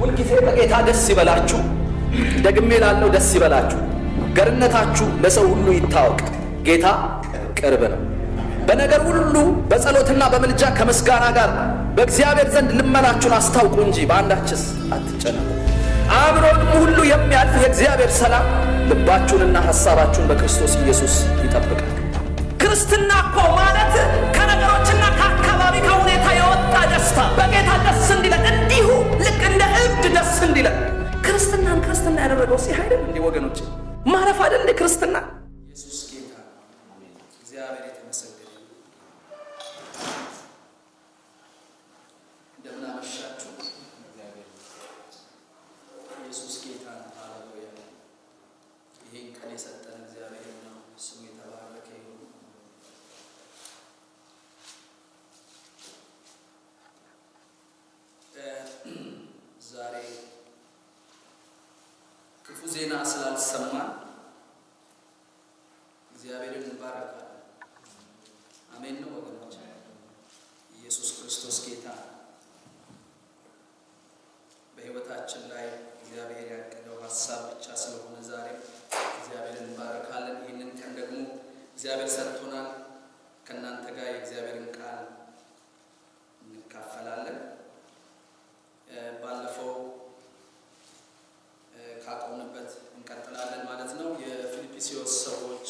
ሁልጊዜ በጌታ ደስ ይበላችሁ። ደግሜ ላለው ደስ ይበላችሁ። ገርነታችሁ ለሰው ሁሉ ይታወቅ። ጌታ ቅርብ ነው። በነገር ሁሉ በጸሎትና በምልጃ ከምስጋና ጋር በእግዚአብሔር ዘንድ ልመናችሁን አስታውቁ እንጂ በአንዳችስ አትጨነቁ። አእምሮንም ሁሉ የሚያልፍ የእግዚአብሔር ሰላም ልባችሁንና ሐሳባችሁን በክርስቶስ ኢየሱስ ይጠብቃል። ክርስትና እኮ ማለት ከነገሮችና ከአካባቢ ከሁኔታ የወጣ ደስታ በጌታ ደስ እንዲለን ደስ እንዲለን ክርስትናን ክርስትና ያደረገው ሲህ አይደል እንዲህ ወገኖች ማለፍ አይደል ክርስትና ኢየሱስ ጌታ እግዚአብሔር የተመሰገነ እንደምን አመሻችሁ ኢየሱስ ጌታ ሃሌሉያ ይሄን ቀን የሰጠን እግዚአብሔር ነው ስሙ የተባረከ ይሁን ዛሬ ክፉ ዜና ስላልሰማን እግዚአብሔርን እንባረካለን። አሜን ነው ወገኖች። ኢየሱስ ክርስቶስ ጌታ በሕይወታችን ላይ እግዚአብሔር ያቀደው ሀሳብ ብቻ ስለሆነ ዛሬ እግዚአብሔርን እንባረካለን። ይህንን ቀን ደግሞ እግዚአብሔር ሰጥቶናል። ከእናንተ ጋር የእግዚአብሔርን ቃል እንካፈላለን። ባለፈው ካቆምንበት እንቀጥላለን ማለት ነው። የፊልጵስዩስ ሰዎች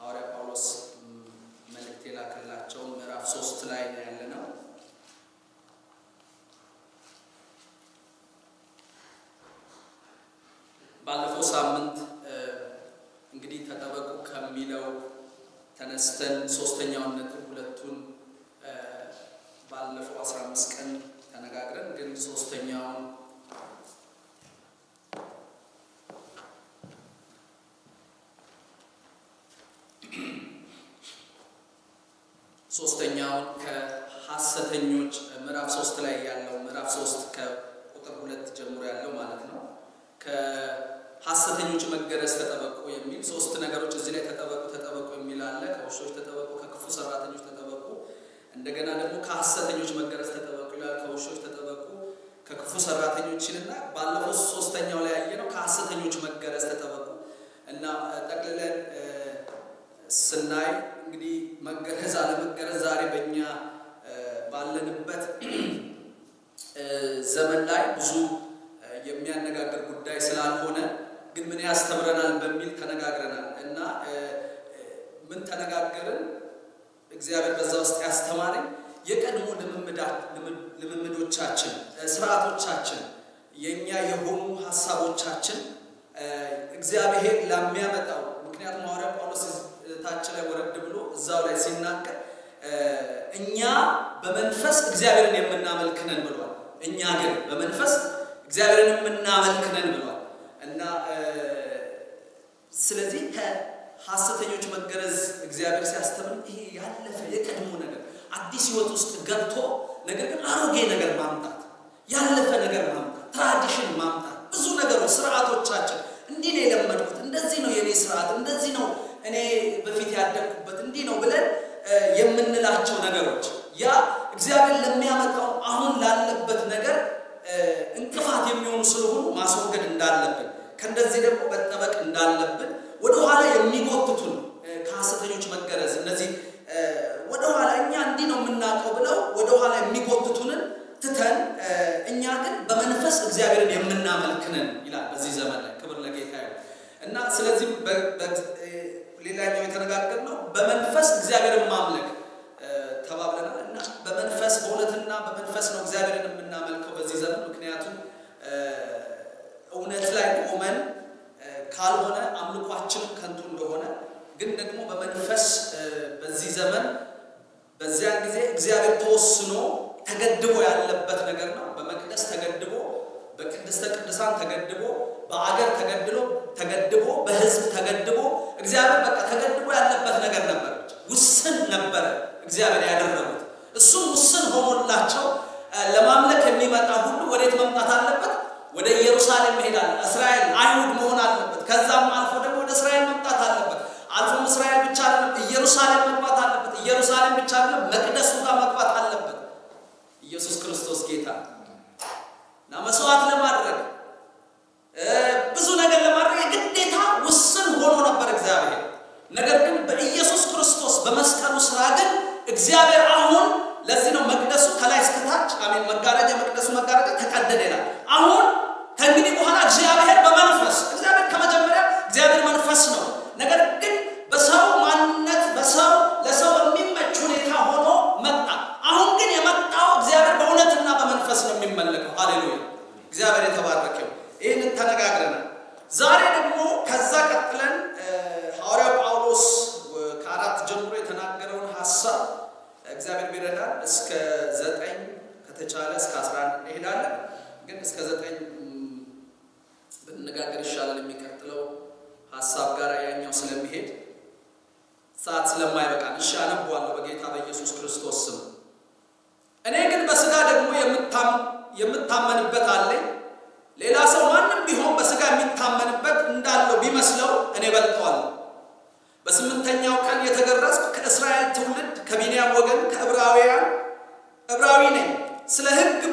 ሐዋርያ ጳውሎስ መልእክት የላከላቸውን ምዕራፍ ሶስት ላይ ነው ያለ ነው። ባለፈው ሳምንት እንግዲህ ተጠበቁ ከሚለው ተነስተን ሶስተኛውን ነጥብ ሁለቱን ባለፈው 15 ቀን ተነጋግረን ግን ሶስተኛውን ሶስተኛውን ከሐሰተኞች ምዕራፍ ሶስት ላይ ያለው ምዕራፍ ሶስት ከቁጥር ሁለት ጀምሮ ያለው ማለት ነው። ከሐሰተኞች መገረዝ ተጠበቁ የሚል ሶስት ነገሮች እዚህ ላይ ተጠበቁ ተጠበቁ የሚል አለ። ከውሾች ተጠበቁ፣ ከክፉ ሰራተኞች ተጠበቁ፣ እንደገና ደግሞ ከሐሰተኞች መገረዝ ተጠበቁ ይላል። ከውሾች ተጠበቁ፣ ከክፉ ሰራተኞች ይልና ባለፈው ሶስተኛው ላይ ያየ ነው ከሐሰተኞች መገረዝ ተጠበቁ እና ጠቅልለን ስናይ እንግዲህ መገረዝ አለመገረዝ ዛሬ በእኛ ባለንበት ዘመን ላይ ብዙ የሚያነጋግር ጉዳይ ስላልሆነ ግን ምን ያስተምረናል በሚል ተነጋግረናል እና ምን ተነጋገርን? እግዚአብሔር በዛ ውስጥ ያስተማረኝ የቀድሞ ልምምዶቻችን፣ ስርዓቶቻችን፣ የእኛ የሆኑ ሀሳቦቻችን እግዚአብሔር ለሚያመጣው ምክንያቱም ሐዋርያ ጳውሎስ ታች ላይ ወረድ ብሎ እዛው ላይ ሲናገር እኛ በመንፈስ እግዚአብሔርን የምናመልክነን ብሏል። እኛ ግን በመንፈስ እግዚአብሔርን የምናመልክነን ብሏል እና ስለዚህ ከሐሰተኞች መገረዝ እግዚአብሔር ሲያስተምር ይሄ ያለፈ የቀድሞ ነገር አዲስ ሕይወት ውስጥ ገብቶ ነገር ግን አሮጌ ነገር ማምጣት፣ ያለፈ ነገር ማምጣት፣ ትራዲሽን ማምጣት፣ ብዙ ነገሮች ስርዓቶቻችን እንዲህ ነው የለመድኩት፣ እንደዚህ ነው የኔ ስርዓት፣ እንደዚህ ነው እኔ በፊት ያደግኩበት እንዲህ ነው ብለን የምንላቸው ነገሮች። ያ እግዚአብሔር ለሚያመጣው አሁን ላለበት ነገር እንቅፋት የሚሆኑ ስለሆኑ ማስወገድ እንዳለብን ከእንደዚህ ደግሞ መጠበቅ እንዳለብን ወደኋላ የሚጎትቱን ከሐሰተኞች መገረዝ እነዚህ ወደኋላ እኛ እንዲህ ነው የምናውቀው ብለው ወደኋላ የሚጎትቱንን ትተን እኛ ግን በመንፈስ እግዚአብሔርን የምናመልክንን ይላል በዚህ ዘመን ላይ ክብር ለጌታ ይሁን እና ስለዚህ ሌላኛው የተነጋገርነው በመንፈስ እግዚአብሔርን ማምለክ ተባብለናል እና በመንፈስ በእውነትና በመንፈስ ነው እግዚአብሔርን የምናመልከው በዚህ ዘመን ምክንያቱም እውነት ላይ ቆመን ካልሆነ አምልኳችንም ከንቱ እንደሆነ ግን ደግሞ በመንፈስ በዚህ ዘመን በዚያን ጊዜ እግዚአብሔር ተወስኖ ተገድቦ ያለበት ነገር ነው። በመቅደስ ተገድቦ፣ በቅድስተ ቅዱሳን ተገድቦ፣ በአገር ተገድሎ ተገድቦ፣ በሕዝብ ተገድቦ እግዚአብሔር በቃ ተገድቦ ያለበት ነገር ነበር። ውስን ነበረ እግዚአብሔር ያደረጉት። እሱም ውስን ሆኖላቸው ለማምለክ የሚመጣ ሁሉ ወዴት መምጣት አለበት? ወደ ኢየሩሳሌም መሄድ እስራኤል አይሁድ መሆን አለበት። ከዛም አልፎ ደግሞ ወደ እስራኤል መምጣት አለበት። አልፎም እስራኤል ብቻ አይደለም ኢየሩሳሌም መግባት አለበት። ኢየሩሳሌም ብቻ መቅደሱ ጋር መግባት ስለ ሕግ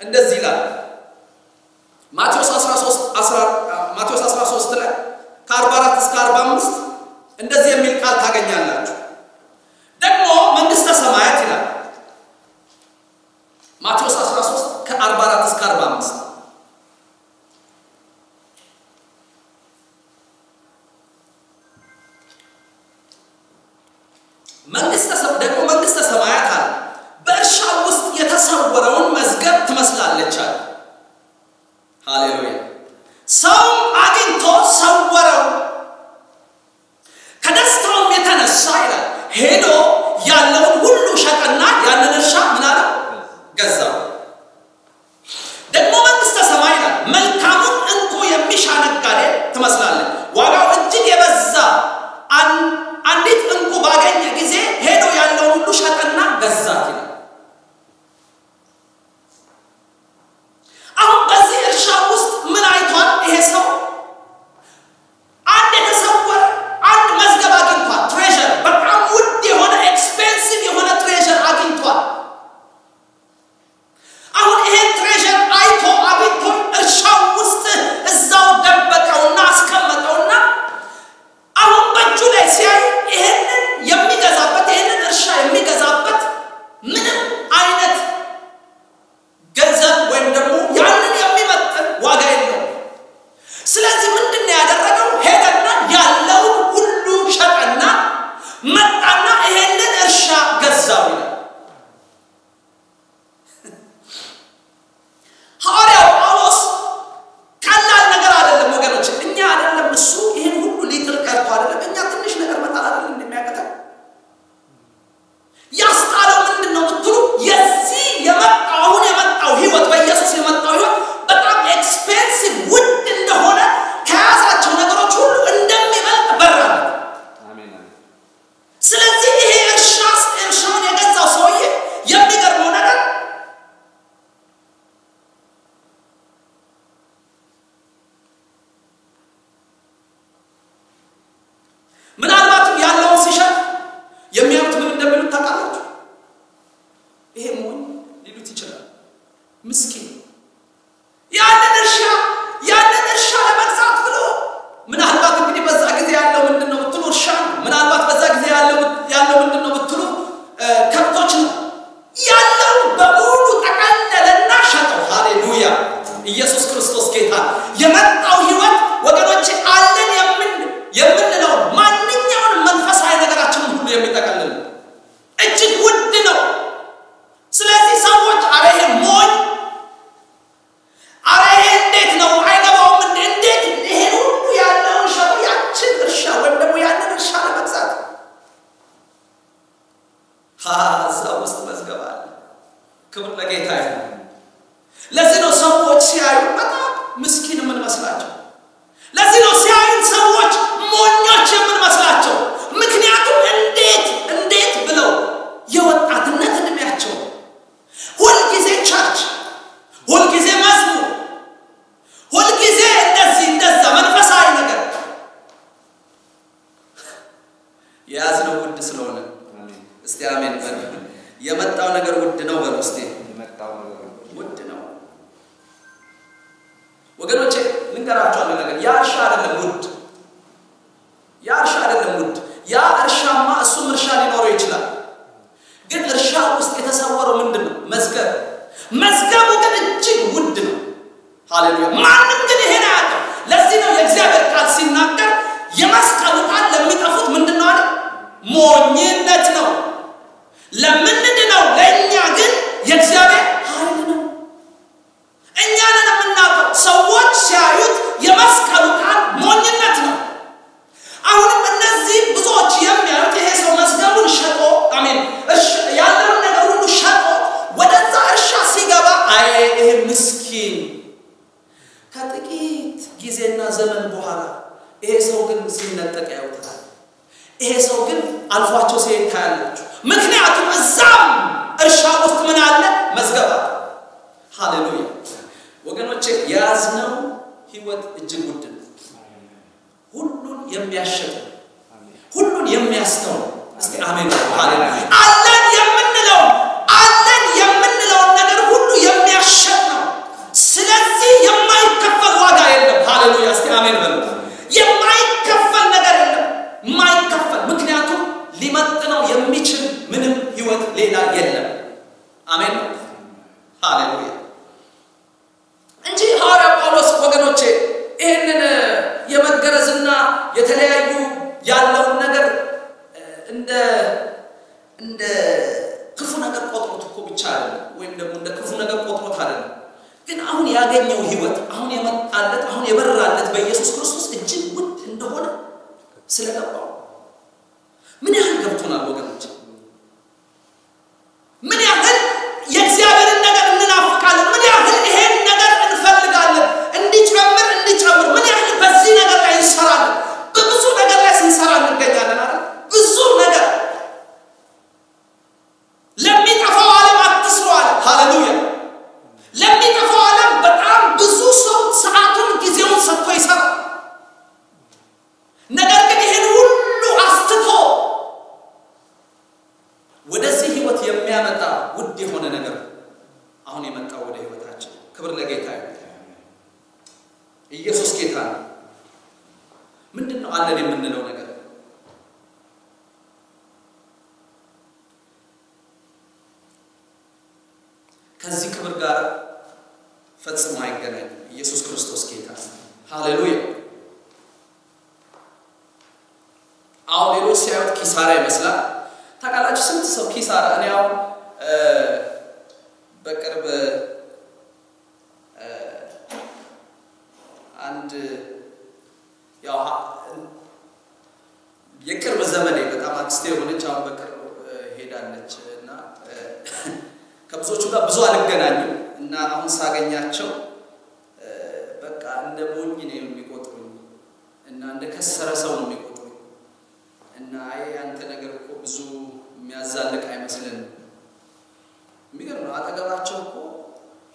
እንደዚህ ይላል ማቴዎስ 13 ማቴዎስ 13 ላይ ከ44 እስከ 45 እንደዚህ የሚል ቃል ታገኛላችሁ።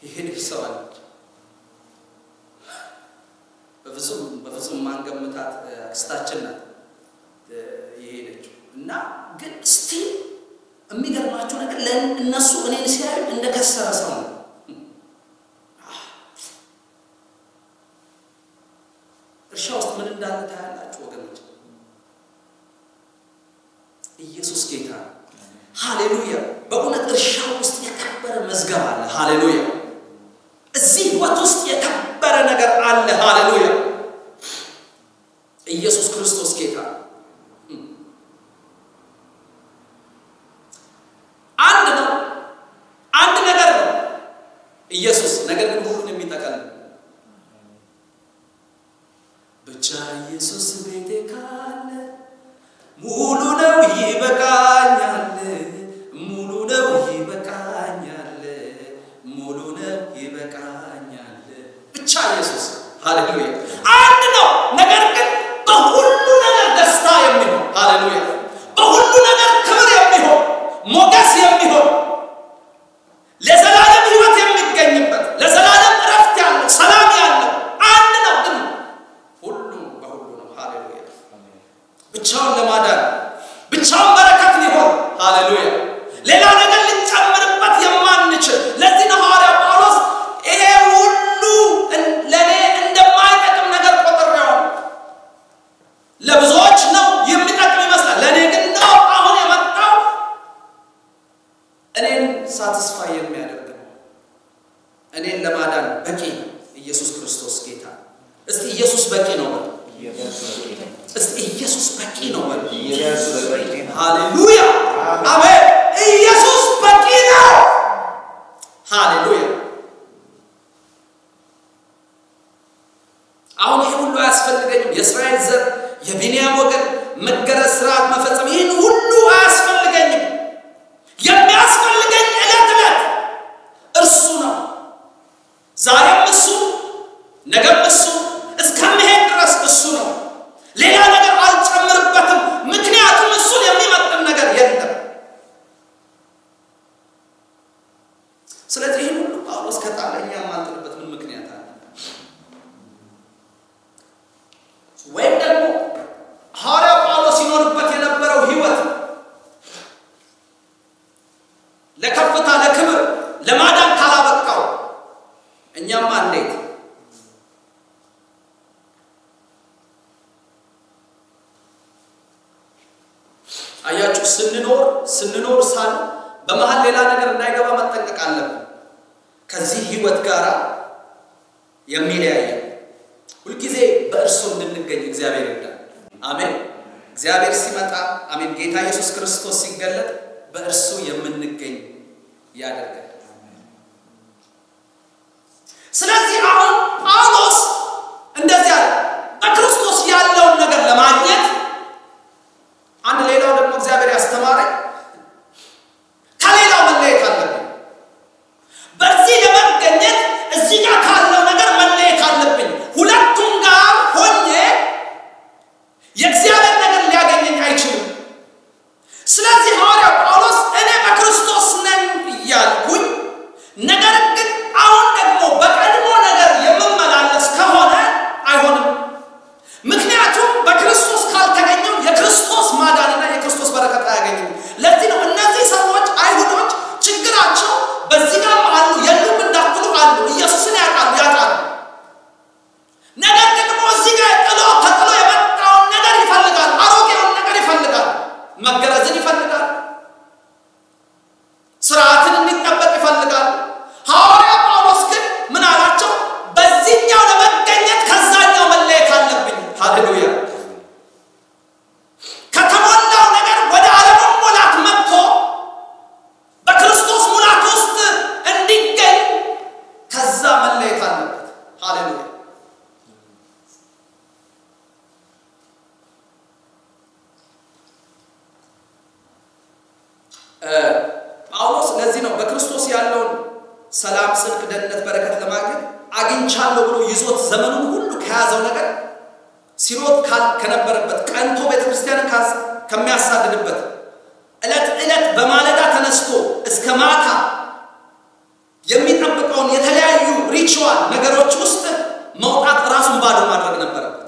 ይህን ይሰዋል በፍጹም በፍጹም ማንገምታት አክስታችን ናት የሄደችው። እና ግን still የሚገርማችሁ ነገር እነሱ እኔን ሲያዩ እንደከሰረ ሰው ነው። ስለ ዚህ ሁሉ ጳውሎስ ከጣም senhora ዕለት በማለዳ ተነስቶ እስከ ማታ የሚጠብቀውን የተለያዩ ሪችዋል ነገሮች ውስጥ መውጣት ራሱን ባዶ ማድረግ ነበረበት።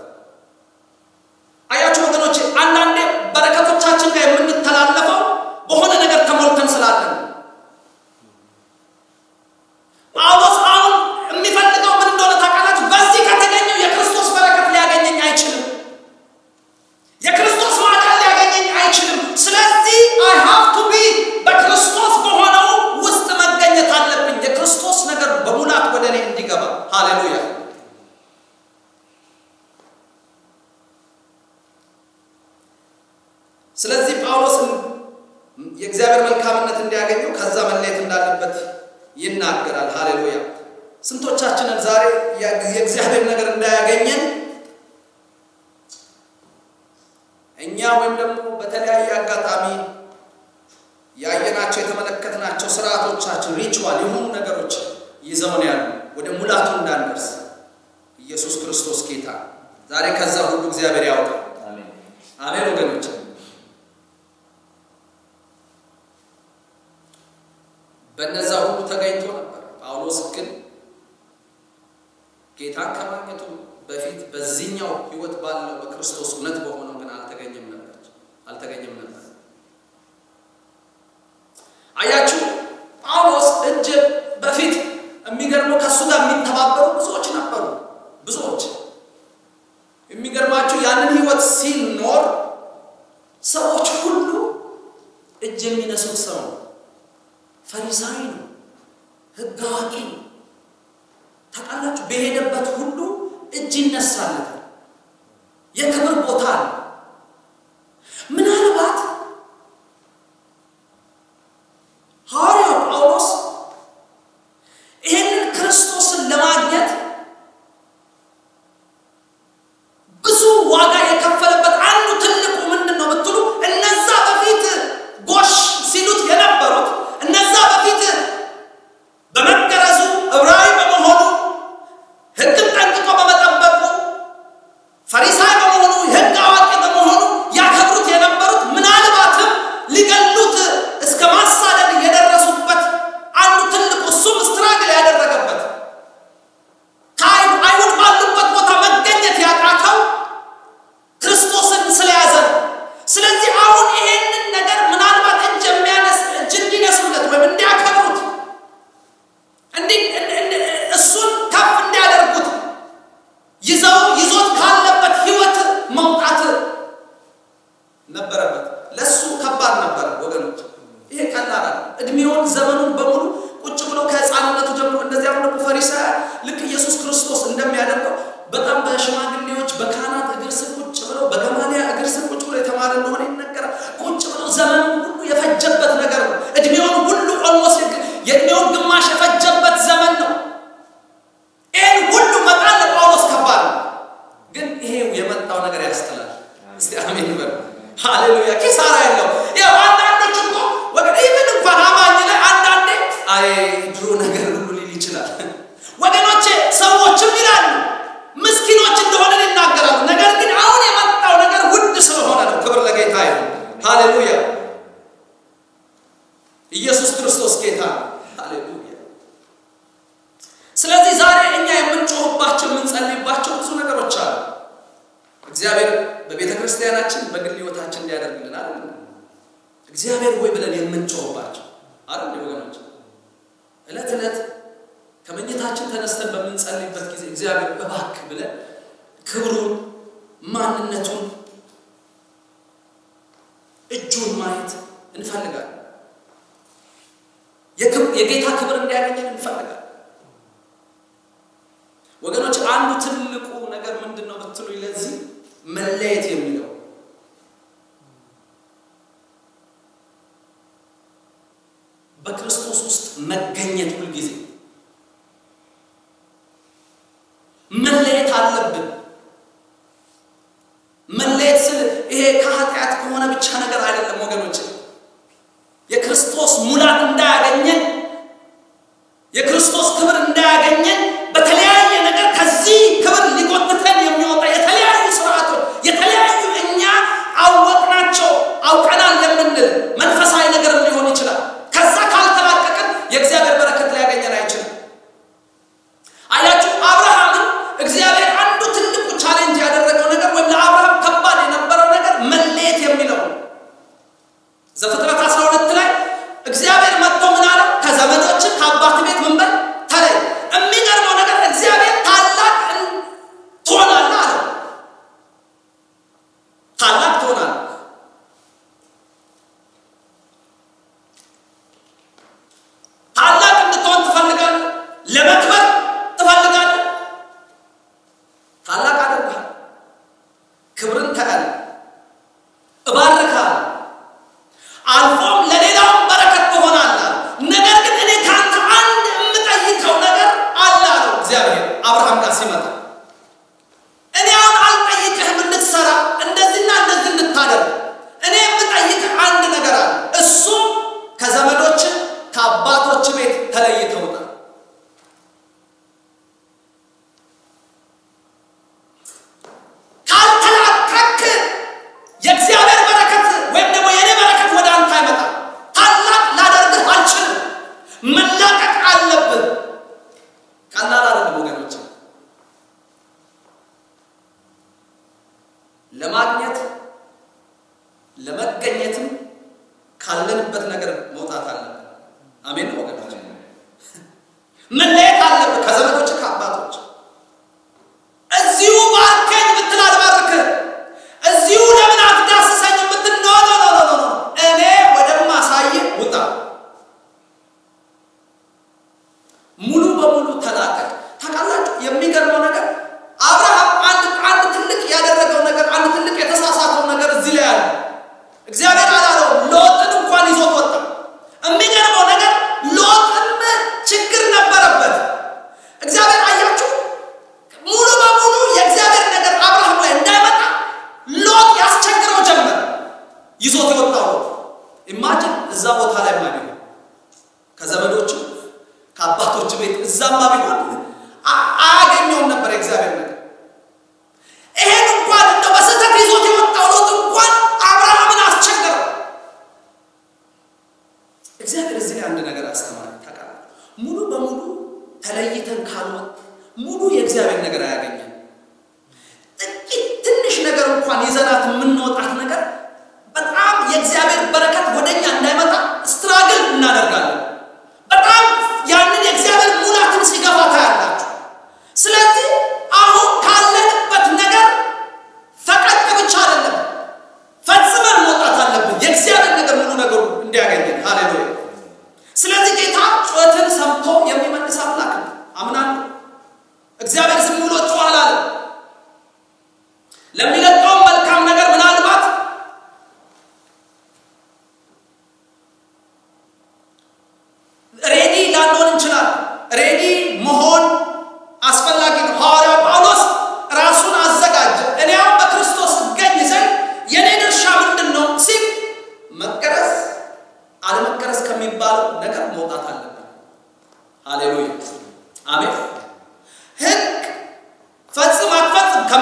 በነዛ ሁሉ ተገኝቶ ነበር። ጳውሎስ ግን ጌታን ከማግኘቱ በፊት በዚህኛው ህይወት ባለው በክርስቶስ እውነት በሆነው ግን አልተገኘም ነበር አልተገኘም ነበር። እግዚአብሔር ወይ ብለን የምንጮህባቸው አረም ወገኖች እለት እለት ከመኝታችን ተነስተን በምንጸልይበት ጊዜ እግዚአብሔር እባክ ብለን ክብሩን ማንነቱን እጁን ማየት እንፈልጋለን። የጌታ ክብር እንዲያገኘን እንፈልጋለን። ወገኖች አንዱ ትልቁ ነገር ምንድን ነው ብትሉ ለዚህ መለያ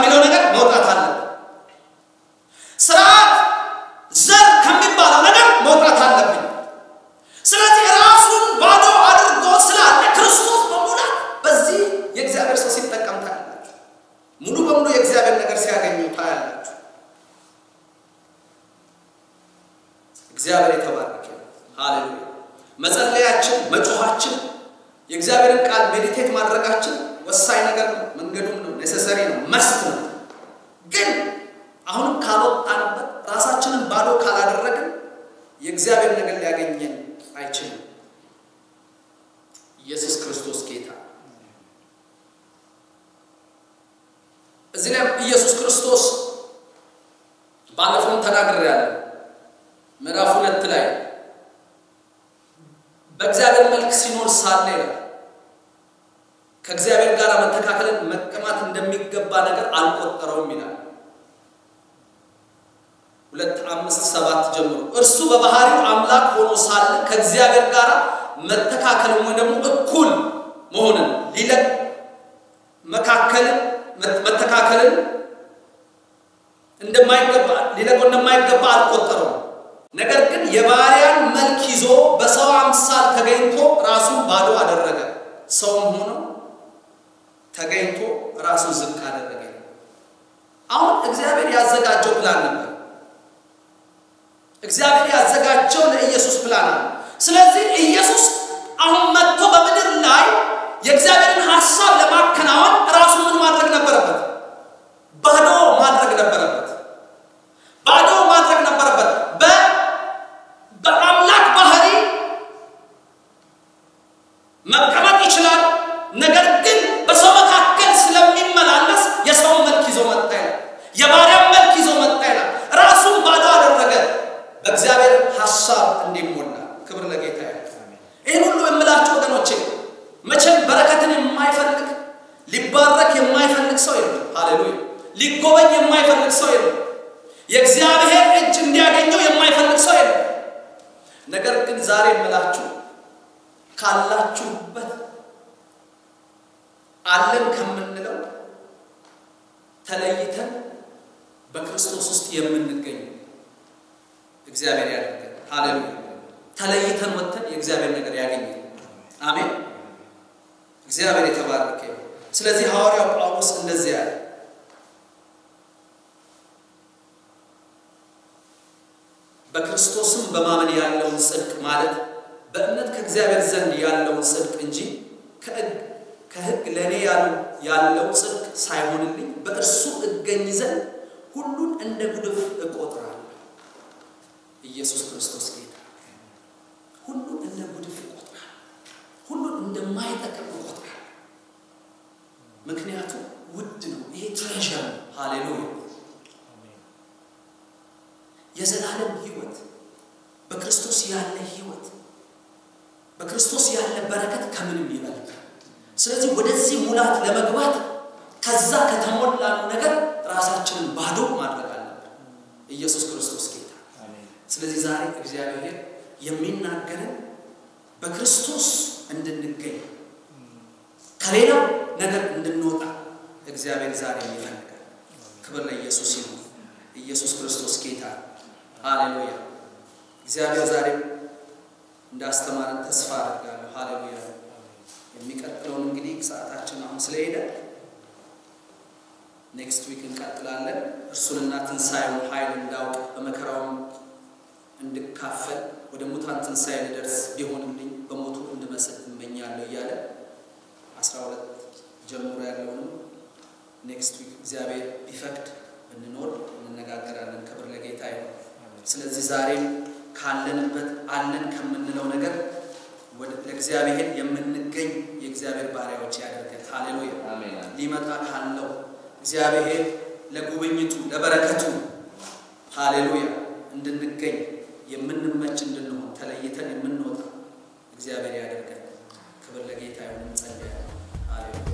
ከሚለው ነገር መውጣት አለብን። መተካከልን እንደማይገባ ሊነቆ እንደማይገባ አልቆጠረውም። ነገር ግን የባሪያን መልክ ይዞ በሰው አምሳል ተገኝቶ ራሱን ባዶ አደረገ። ሰውም ሆኖ ተገኝቶ ራሱን ዝቅ አደረገ። አሁን እግዚአብሔር ያዘጋጀው ፕላን ነበር። እግዚአብሔር ያዘጋጀው ለኢየሱስ ፕላን ነው። ስለዚህ ኢየሱስ አሁን መጥቶ በምድር ላይ የእግዚአብሔርን ሀሳብ ለማከናወን ራሱን ምን ማድረግ ነበረበት? but no. ተለይተን በክርስቶስ ውስጥ የምንገኝ እግዚአብሔር ያደርገን። ሃሌሉያ! ተለይተን ወጥተን የእግዚአብሔር ነገር ያገኛል። አሜን። እግዚአብሔር የተባረከ ስለዚህ ሐዋርያው ጳውሎስ እንደዚህ ያለ በክርስቶስም በማመን ያለውን ጽድቅ ማለት በእምነት ከእግዚአብሔር ዘንድ ያለውን ጽድቅ እንጂ ከሕግ ለእኔ ያለው ጽድቅ ሳይሆንልኝ በእርሱ እገኝ ዘንድ ሁሉን እንደ ጉድፍ እቆጥራለሁ። ኢየሱስ ክርስቶስ ጌታ። ሁሉን እንደ ጉድፍ እቆጥራለሁ። ሁሉን እንደማይጠቅም እቆጥራለሁ። ምክንያቱም ውድ ነው። ይሄ ትሬዠር ሃሌሉያ የዘላለም ህይወት በክርስቶስ ያለ ህይወት በክርስቶስ ያለ በረከት ከምንም ይበልጣል። ስለዚህ ወደዚህ ሙላት ለመግባት ከዛ ከተሞላነው ነገር ራሳችንን ባዶ ማድረግ አለብን። ኢየሱስ ክርስቶስ ጌታ። ስለዚህ ዛሬ እግዚአብሔር የሚናገርን በክርስቶስ እንድንገኝ ከሌላው ነገር እንድንወጣ እግዚአብሔር ዛሬ ይፈልጋል። ክብር ለኢየሱስ ይሁን። ኢየሱስ ክርስቶስ ጌታ ሃሌሉያ። እግዚአብሔር ዛሬ እንዳስተማረን ተስፋ አድርጋለሁ። ሃሌሉያ። የሚቀጥለውን እንግዲህ ሰዓታችን አሁን ስለሄደ next week እንቀጥላለን። እርሱንና ትንሣኤውን ኃይል እንዳውቅ በመከራውም እንድካፈል ወደ ሙታን ትንሣኤ ልደርስ ቢሆንልኝ በሞቱ እንድመስል እመኛለሁ እያለ አስራ ሁለት ጀምሮ ያለውንም next week እግዚአብሔር ቢፈቅድ ብንኖር እንነጋገራለን። ክብር ለጌታ ይሁን። ስለዚህ ዛሬም ካለንበት አለን ከምንለው ነገር ለእግዚአብሔር የምንገኝ የእግዚአብሔር ባሪያዎች ያደርገን። ሃሌሉያ። ሊመጣ ካለው እግዚአብሔር ለጉብኝቱ ለበረከቱ ሃሌሉያ እንድንገኝ የምንመች እንድንሆን ተለይተን የምንወጣ እግዚአብሔር ያደርገን። ክብር ለጌታ ይሁን። እንጸልያለን። ሃሌሉያ